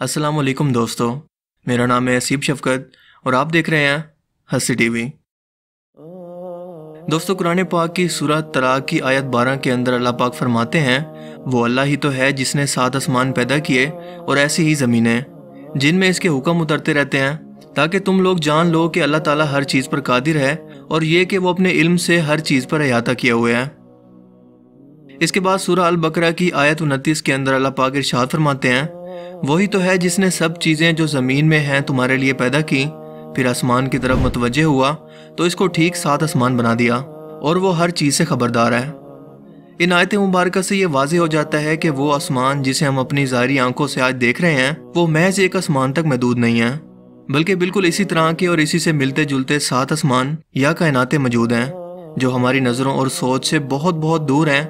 वालेकुम दोस्तों, मेरा नाम है असीब शफकत और आप देख रहे हैं हँसी टीवी। दोस्तों, कुरान पाक की सूरत तलाक की आयत 12 के अंदर अल्लाह पाक फरमाते हैं, वो अल्लाह ही तो है जिसने सात आसमान पैदा किए और ऐसी ही ज़मीनें, जिनमें इसके हुक्म उतरते रहते हैं, ताकि तुम लोग जान लो कि अल्लाह ताला हर चीज़ पर कादिर है और ये कि वो अपने इल्म से हर चीज़ पर अहाता किए हुए हैं। इसके बाद सूरह अल बकरा की आयत उनतीस के अंदर अल्लाह पाक इरशाद फरमाते हैं वही तो है जिसने सब चीज़ें जो ज़मीन में हैं तुम्हारे लिए पैदा की, फिर आसमान की तरफ़ मुतवजह हुआ तो इसको ठीक सात आसमान बना दिया, और वो हर चीज़ से खबरदार है। इन आयत मुबारक से ये वाजे हो जाता है कि वो आसमान जिसे हम अपनी ज़ाहरी आँखों से आज देख रहे हैं, वो महज एक आसमान तक महदूद नहीं है, बल्कि बिल्कुल इसी तरह के और इसी से मिलते जुलते सात आसमान या कायनातें मौजूद हैं, जो हमारी नज़रों और सोच से बहुत बहुत दूर हैं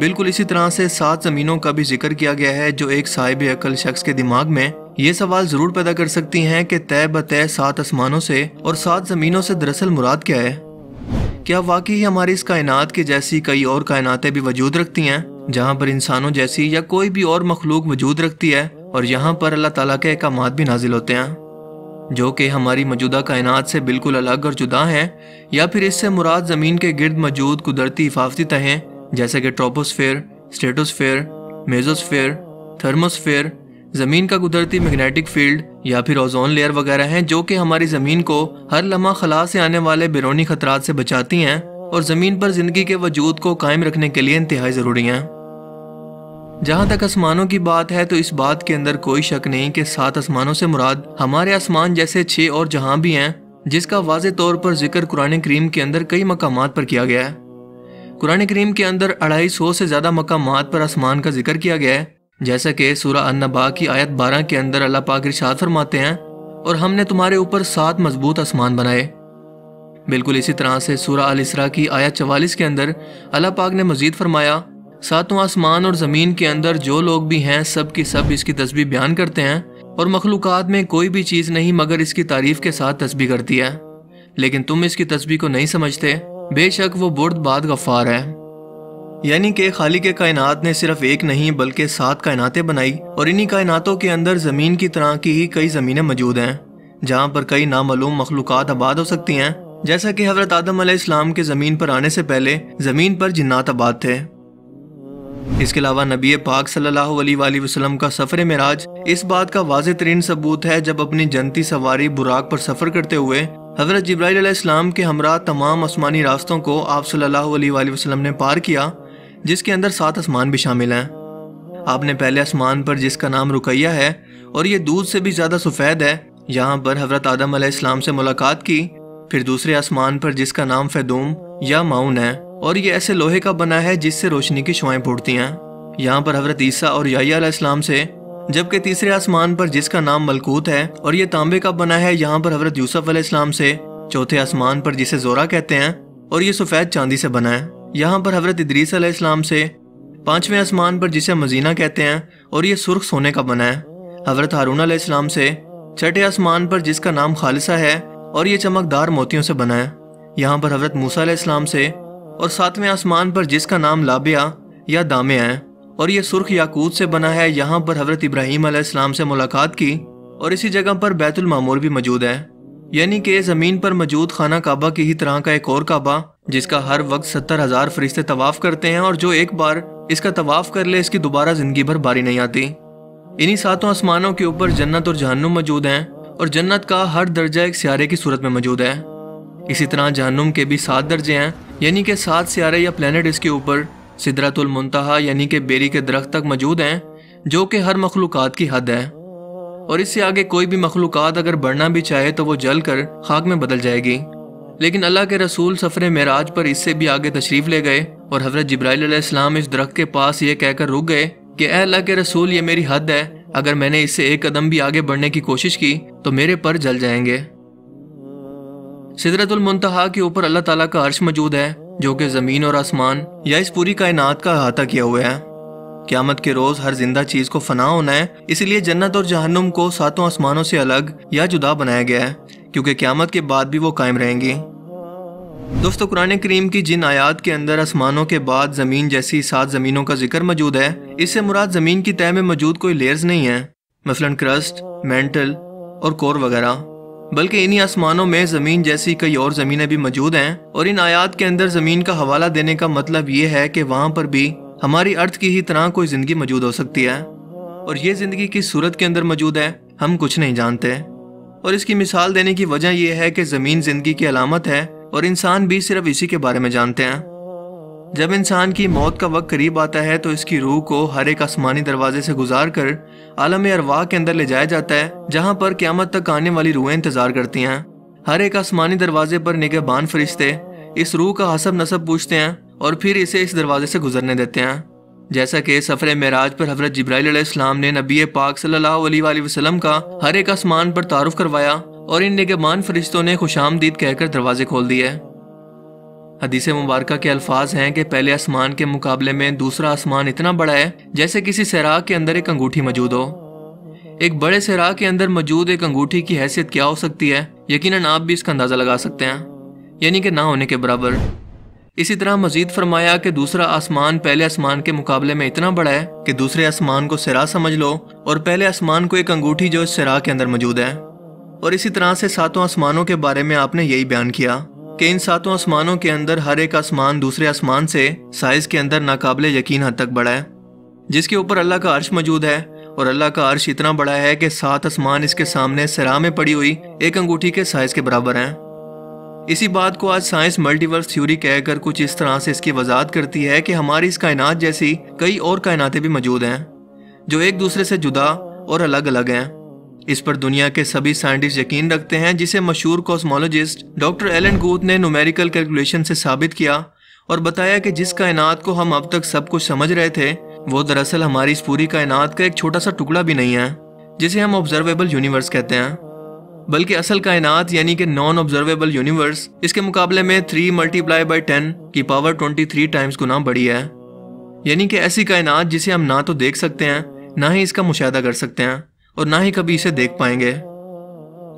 बिल्कुल इसी तरह से सात जमीनों का भी ज़िक्र किया गया है, जो एक साहिब अकल शख्स के दिमाग में ये सवाल ज़रूर पैदा कर सकती हैं कि तय बतय सात आसमानों से और सात जमीनों से दरअसल मुराद क्या है। क्या वाकई हमारी इस कायनात की जैसी कई और कायनातें भी वजूद रखती हैं, जहाँ पर इंसानों जैसी या कोई भी और मखलूक वजूद रखती है और यहाँ पर अल्लाह ताला के अहकाम भी नाजिल होते हैं? जो कि हमारी मौजूदा कायनात से बिल्कुल अलग और जुदा हैं, या फिर इससे मुराद ज़मीन के गिर्द मौजूद कुदरती हिफाजती तहें जैसे कि ट्रोपोस्फेयर, स्टेटोस्फेयर मेजोस्फेयर थर्मोस्फेयर, ज़मीन का कुदरती मैग्नेटिक फ़ील्ड या फिर ओजोन लेयर वगैरह हैं जो कि हमारी ज़मीन को हर लम्हा खला से आने वाले बैरूनी खतरात से बचाती हैं और ज़मीन पर ज़िंदगी के वजूद को कायम रखने के लिए इंतहाई ज़रूरी हैं। जहाँ तक आसमानों की बात है तो इस बात के अंदर कोई शक नहीं कि सात आसमानों से मुराद हमारे आसमान जैसे छः और जहाँ भी हैं, जिसका वाज तौर पर ज़िक्र कुरान करीम के अंदर कई मकाम पर किया गया है। कुरान करीम के अंदर अढ़ाई सौ से ज़्यादा मकाम पर आसमान का ज़िक्र किया गया है। जैसा कि सूरह अन्नबा की आयत 12 के अंदर अल्लाह पाक इरशाद फरमाते हैं, और हमने तुम्हारे ऊपर सात मज़बूत आसमान बनाए। बिल्कुल इसी तरह से सूरह अल इसरा की आयत चवालीस के अंदर अल्लाह पाक ने मजीद फरमाया, सातों आसमान और ज़मीन के अंदर जो लोग भी हैं, सब की सब इसकी तस्वीर बयान करते हैं, और मखलूक में कोई भी चीज़ नहीं, मगर इसकी तारीफ़ के साथ तस्वीर करती है। लेकिन तुम इसकी तस्वीर को नहीं समझते। बेशक वो बुर्द गफ़ार है। यानी कि खाली के कायनात ने सिर्फ़ एक नहीं, बल्कि सात कायनातें बनाई और इन्हीं कायनातों के अंदर ज़मीन की तरह की ही कई ज़मीनें मौजूद हैं, जहाँ पर कई नामालूम मखलूक आबाद हो सकती हैं। जैसा कि हज़रत आदम इस्लाम के ज़मीन पर आने से पहले ज़मीन पर जिन्नात आबाद थे। इसके अलावा नबी पाक सल्लल्लाहु अलैहि वसल्लम का सफ़र मराज, इस बात का वाज तरीन सबूत है, जब अपनी जनती सवारी बुराक पर सफ़र करते हुए हज़रत जब्राईसम के हमरा तमाम आसमानी रास्तों को आप अलैहि वसल्लम ने पार किया, जिसके अंदर सात आसमान भी शामिल हैं। आपने पहले आसमान पर जिसका नाम रुकैया है और ये दूध से भी ज़्यादा सफ़ेद है, यहाँ पर हज़रत आदम इस्लाम से मुलाकात की, फिर दूसरे आसमान पर जिसका नाम फैदूम या माउन है, और ये ऐसे लोहे का बना है जिससे रोशनी की शुआएँ फूटती हैं। यहाँ पर हज़रत ईसा और इस्लाम से जबकि तीसरे आसमान पर जिसका नाम मलकूत है और ये तांबे का बना है, यहाँ पर हज़रत यूसुफ इस्लाम से। चौथे आसमान पर जिसे जोरा कहते हैं और ये सफ़ेद चांदी से बना है, यहाँ पर हज़रत इदरीस इस्लाम से। पाँचवें आसमान पर जिसे मजीना कहते हैं और ये सुर्ख सोने का बना है, हज़रत हारून इस्लाम से। छठे आसमान पर जिसका नाम खालिसा है और ये चमकदार मोतियों से बना है, यहाँ पर हज़रत मूसा इस्लाम से। और सातवें आसमान पर जिसका नाम लाबिया या दामे है। और ये सुर्ख याकूत से बना है यहाँ पर हज़रत इब्राहिम अलैहिस्सलाम से मुलाकात की, और इसी जगह पर बैतुल मामूर भी मौजूद है। यानी कि ज़मीन पर मौजूद खाना काबा की ही तरह का एक और काबा, जिसका हर वक्त सत्तर हज़ार फरिश्ते तवाफ करते हैं, और जो एक बार इसका तवाफ कर ले, इसकी दोबारा ज़िंदगी भर बारी नहीं आती। इन्हीं सातों आसमानों के ऊपर जन्नत और जहन्नुम मौजूद हैं, और जन्नत का हर दर्जा एक सियारे की सूरत में मौजूद है। इसी तरह जहन्नुम के भी सात दर्जे हैं, यानी कि सात सियारे या प्लेनेट इसके ऊपर सिदरतुल मुंतहा यानी कि बेरी के दरख्त तक मौजूद हैं, जो कि हर मखलूक़ात की हद है। और इससे आगे कोई भी मखलूक़ात अगर बढ़ना भी चाहे तो वो जल कर खाक में बदल जाएगी। लेकिन अल्लाह के रसूल सफ़र मराज पर इससे भी आगे तशरीफ़ ले गए और हज़रत जब्राईसम इस दरख्त के पास ये कहकर रुक गए कि अल्लाह के रसूल, ये मेरी हद है। अगर मैंने इससे एक कदम भी आगे बढ़ने की कोशिश की तो मेरे पर जल जाएँगे। सिदरतुल मुंतहा के ऊपर अल्लाह ताला का अर्श मौजूद है। जो कि ज़मीन और आसमान या इस पूरी कायनात का अहाता किया हुआ है। क्यामत के रोज हर ज़िंदा चीज़ को फना होना है, इसलिए जन्नत और जहन्नुम को सातों आसमानों से अलग या जुदा बनाया गया है, क्योंकि क्यामत के बाद भी वो कायम रहेंगी। दोस्तों, कुरान करीम की जिन आयात के अंदर आसमानों के बाद ज़मीन जैसी सात ज़मीनों का ज़िक्र मौजूद है, इससे मुराद ज़मीन की तय में मौजूद कोई लेयर्स नहीं है, मसलन क्रस्ट, मेंटल और कोर वगैरह। बल्कि इन्हीं आसमानों में ज़मीन जैसी कई और ज़मीनें भी मौजूद हैं, और इन आयात के अंदर ज़मीन का हवाला देने का मतलब ये है कि वहाँ पर भी हमारी अर्थ की ही तरह कोई ज़िंदगी मौजूद हो सकती है। और ये ज़िंदगी किस सूरत के अंदर मौजूद है, हम कुछ नहीं जानते। और इसकी मिसाल देने की वजह यह है कि ज़मीन ज़िंदगी की अलामत है, और इंसान भी सिर्फ़ इसी के बारे में जानते हैं। जब इंसान की मौत का वक्त करीब आता है तो इसकी रूह को हर एक आसमानी दरवाजे से गुजार कर आलम अरवाह के अंदर ले जाया जाता है, जहाँ पर क्यामत तक आने वाली रूहें इंतज़ार करती हैं। हर एक आसमानी दरवाजे पर निगहबान फरिश्ते इस रूह का हसब नसब पूछते हैं और फिर इसे इस दरवाजे से गुजरने देते हैं। जैसा कि सफ़र मराज पर हज़रत जब्राईसलाम ने नबी पाक सल्लल्लाहु अलैहि वसल्लम का हर एक आसमान पर तारुफ करवाया और इन निगमान फरिश्तों ने खुशामदीद कहकर दरवाजे खोल दिए। हदीस मुबारक के अल्फाज हैं कि पहले आसमान के मुकाबले में दूसरा आसमान इतना बड़ा है, जैसे किसी सैराग के अंदर एक अंगूठी मौजूद हो। एक बड़े सैराग के अंदर मौजूद एक अंगूठी की हैसियत क्या हो सकती है? यकीनन आप भी इसका अंदाज़ा लगा सकते हैं, यानी कि ना होने के बराबर। इसी तरह मजीद फरमाया कि दूसरा आसमान पहले आसमान के मुकाबले में इतना बड़ा है कि दूसरे आसमान को सिरा समझ लो, और पहले आसमान को एक अंगूठी जो इस सिरा के अंदर मौजूद है। और इसी तरह से सातों आसमानों के बारे में आपने यही बयान किया। कि इन सातों आसमानों के अंदर हर एक आसमान दूसरे आसमान से साइज़ के अंदर नाकाबले यकीन हद तक बड़ा है, जिसके ऊपर अल्लाह का अर्श मौजूद है और अल्लाह का अर्श इतना बड़ा है कि सात आसमान इसके सामने सरा में पड़ी हुई एक अंगूठी के साइज़ के बराबर हैं। इसी बात को आज साइंस मल्टीवर्स थ्योरी कहकर कुछ इस तरह से इसकी वजाहत करती है कि हमारी इस कायनात जैसी कई और कायनातें भी मौजूद हैं, जो एक दूसरे से जुदा और अलग अलग हैं। इस पर दुनिया के सभी साइंटिस्ट यकीन रखते हैं, जिसे मशहूर कॉस्मोलॉजिस्ट डॉक्टर एलन गूथ ने न्यूमेरिकल कैलकुलेशन से साबित किया और बताया कि जिस कायनात को हम अब तक सब कुछ समझ रहे थे, वो दरअसल हमारी इस पूरी कायनात का एक छोटा सा टुकड़ा भी नहीं है, जिसे हम ऑब्जर्वेबल यूनिवर्स कहते हैं। बल्कि असल कायनात यानी कि नॉन ऑब्जर्वेबल यूनिवर्स इसके मुकाबले में थ्री मल्टीप्लाई बाई टेन की पावर ट्वेंटी थ्री टाइम्स गुना बड़ी है। यानी कि ऐसी कायनात जिसे हम ना तो देख सकते हैं, ना ही इसका मुशाह कर सकते हैं। और ना ही कभी इसे देख पाएँगे।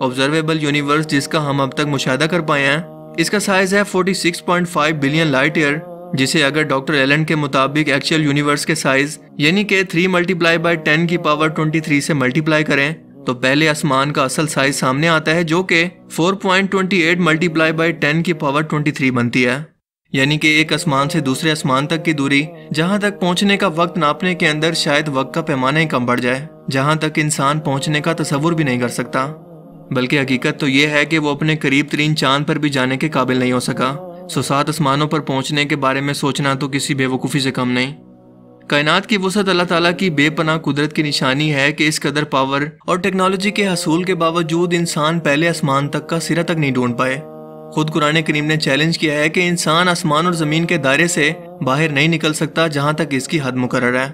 ऑब्जर्वेबल यूनिवर्स जिसका हम अब तक मुशाह कर पाए हैं, इसका साइज़ है 46.5 बिलियन लाइट ईयर जिसे अगर डॉक्टर एलन के मुताबिक एक्चुअल यूनिवर्स के साइज़ यानी कि थ्री मल्टीप्लाई बाई टेन की पावर 23 से मल्टीप्लाई करें तो पहले आसमान का असल साइज़ सामने आता है जो कि 4.28 मल्टीप्लाई बाई 10 की पावर 23 बनती है। यानी कि एक आसमान से दूसरे आसमान तक की दूरी, जहाँ तक पहुँचने का वक्त नापने के अंदर शायद वक्त का पैमाना ही कम बढ़ जाए। जहाँ तक इंसान पहुँचने का तस्वुर भी नहीं कर सकता। बल्कि हकीकत तो यह है कि वो अपने करीब तरीन चाँद पर भी जाने के काबिल नहीं हो सका। सो सात आसमानों पर पहुँचने के बारे में सोचना तो किसी बेवकूफ़ी से कम नहीं। कायनात की वसत अल्लाह ताला की बेपनाह कुदरत की निशानी है कि इस कदर पावर और टेक्नोलॉजी के हसूल के बावजूद इंसान पहले आसमान तक का सिरा तक नहीं ढूंढ पाए। खुद कुरान करीम ने चैलेंज किया है कि इंसान आसमान और ज़मीन के दायरे से बाहर नहीं निकल सकता जहाँ तक इसकी हद मुकर है।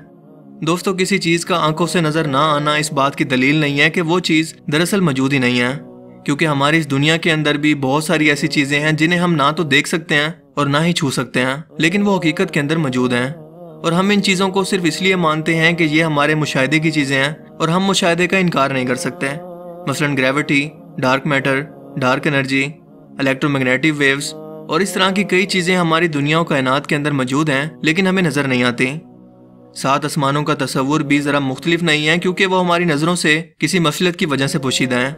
दोस्तों, किसी चीज़ का आँखों से नज़र ना आना इस बात की दलील नहीं है कि वो चीज़ दरअसल मौजूद ही नहीं है। क्योंकि हमारी इस दुनिया के अंदर भी बहुत सारी ऐसी चीज़ें हैं जिन्हें हम ना तो देख सकते हैं और ना ही छू सकते हैं, लेकिन वो हकीकत के अंदर मौजूद हैं। और हम इन चीज़ों को सिर्फ़ इसलिए मानते हैं कि ये हमारे मुशाहे की चीज़ें हैं और हम मुशाहे का इनकार नहीं कर सकते। मसलन gravity dark matter dark energy electromagnetic waves और इस तरह की कई चीज़ें हमारी दुनिया और कायनात के अंदर मौजूद हैं, लेकिन हमें नज़र नहीं आती। सात आसमानों का तस्वुर भी ज़रा मुख्तलिफ़ नहीं है, क्योंकि वो हमारी नज़रों से किसी मसलत की वजह से पोशीदा हैं।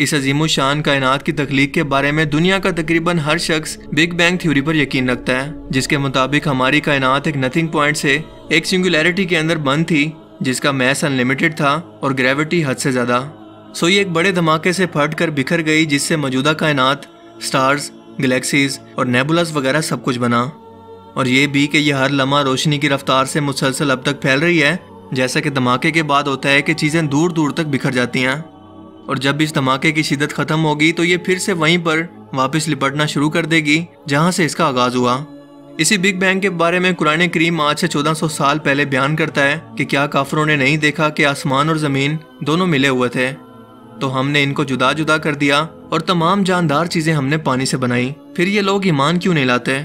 इस अजीम शान कायनात की तख्लीक के बारे में दुनिया का तकरीबन हर शख्स बिग बैंग थ्योरी पर यकीन रखता है, जिसके मुताबिक हमारी कायनात एक नथिंग पॉइंट से एक सिंगुलैरिटी के अंदर बंद थी, जिसका मैस अनलिमिटेड था और ग्रेविटी हद से ज़्यादा। सो ये एक बड़े धमाके से फट कर बिखर गई, जिससे मौजूदा कायनात, स्टार्स, गलेक्सीज और नेबुलस वगैरह सब कुछ बना। और ये भी कि यह हर लम्हा रोशनी की रफ्तार से मुसलसल अब तक फैल रही है, जैसा कि धमाके के बाद होता है कि चीज़ें दूर दूर तक बिखर जाती हैं। और जब इस धमाके की शिदत खत्म होगी तो ये फिर से वहीं पर वापस लिपटना शुरू कर देगी, जहाँ से इसका आगाज़ हुआ। इसी बिग बैंग के बारे में कुरान करीम आज से 1400 साल पहले बयान करता है कि क्या काफरों ने नहीं देखा कि आसमान और ज़मीन दोनों मिले हुए थे। तो हमने इनको जुदा जुदा कर दिया और तमाम जानदार चीज़ें हमने पानी से बनाई। फिर ये लोग ईमान क्यों नहीं लाते?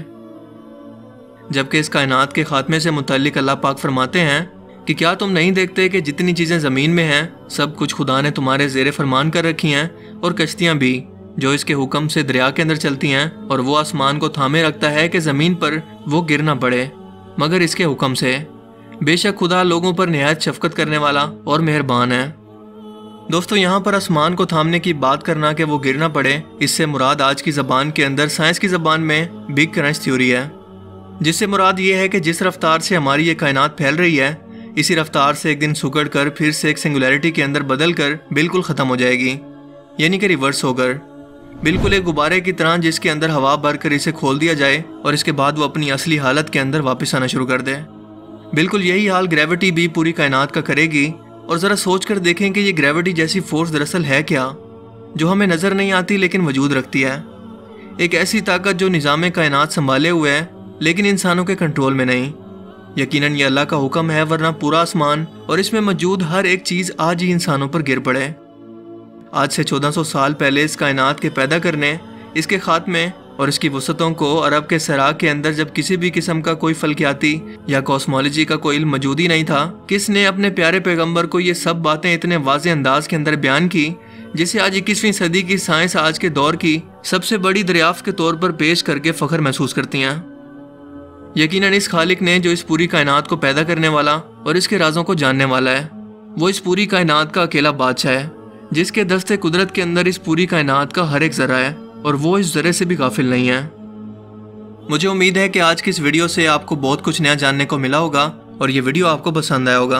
जबकि इस कायनात के खात्मे से मुतल अल्लाह पाक फरमाते हैं कि क्या तुम नहीं देखते कि जितनी चीज़ें ज़मीन में हैं, सब कुछ खुदा ने तुम्हारे जेर फरमान कर रखी हैं और कश्तियाँ भी, जो इसके हुक्म से दरिया के अंदर चलती हैं और वो आसमान को थामे रखता है कि ज़मीन पर वो गिर ना पड़े। मगर इसके हुक्म से, बेशक खुदा लोगों पर नहायत शफकत करने वाला और मेहरबान है। दोस्तों, यहाँ पर आसमान को थामने की बात करना कि वो गिरना पड़े, इससे मुराद आज की ज़बान के अंदर, साइंस की ज़बान में बिग क्रंच थ्योरी है। जिससे मुराद ये है कि जिस रफ्तार से हमारी ये कायनात फैल रही है, इसी रफ्तार से एक दिन सुकड़ कर फिर से एक सिंगुलरिटी के अंदर बदल कर बिल्कुल ख़त्म हो जाएगी। यानी कि रिवर्स होकर बिल्कुल एक गुब्बारे की तरह जिसके अंदर हवा भर कर इसे खोल दिया जाए और इसके बाद वो अपनी असली हालत के अंदर वापस आना शुरू कर दे। बिल्कुल यही हाल ग्रेविटी भी पूरी कायनात का करेगी और ज़रा सोच कर देखें कि ये ग्रेविटी जैसी फोर्स दरअसल है क्या, जो हमें नज़र नहीं आती लेकिन वजूद रखती है। एक ऐसी ताकत जो निज़ाम कायनात संभाले हुए है लेकिन इंसानों के कंट्रोल में नहीं। यकीनन ये अल्लाह का हुक्म है, वरना पूरा आसमान और इसमें मौजूद हर एक चीज़ आज ही इंसानों पर गिर पड़े। आज से 1400 साल पहले इस कायनात के पैदा करने, इसके खात्मे और इसकी वसतों को अरब के सराग के अंदर जब किसी भी किस्म का कोई फलकियाती या कॉस्मोलॉजी का कोई इल्म मौजूद ही नहीं था, किसने अपने प्यारे पैगंबर को ये सब बातें इतने वाज अंदाज के अंदर बयान की, जिसे आज इक्कीसवीं सदी की साइंस आज के दौर की सबसे बड़ी दरियाफ्त के तौर पर पेश करके फ़ख्र महसूस करती हैं? यकीनन इस खालिक ने जो इस पूरी कायनात को पैदा करने वाला और इसके राजों को जानने वाला है, वो इस पूरी कायनात का अकेला बादशाह है, जिसके दस्ते कुदरत के अंदर इस पूरी कायनात का हर एक ज़रा है और वो इस ज़रे से भी काफिल नहीं है। मुझे उम्मीद है कि आज की इस वीडियो से आपको बहुत कुछ नया जानने को मिला होगा और ये वीडियो आपको पसंद आया होगा।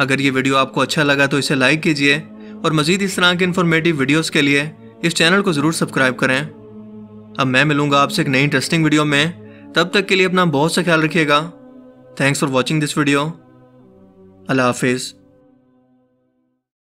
अगर ये वीडियो आपको अच्छा लगा तो इसे लाइक कीजिए और मज़ीद इस तरह के इन्फॉर्मेटिव वीडियोज़ के लिए इस चैनल को ज़रूर सब्सक्राइब करें। अब मैं मिलूँगा आपसे एक नई इंटरेस्टिंग वीडियो में। तब तक के लिए अपना बहुत सा ख्याल रखिएगा। Thanks for watching this video अल्लाह हाफिज़।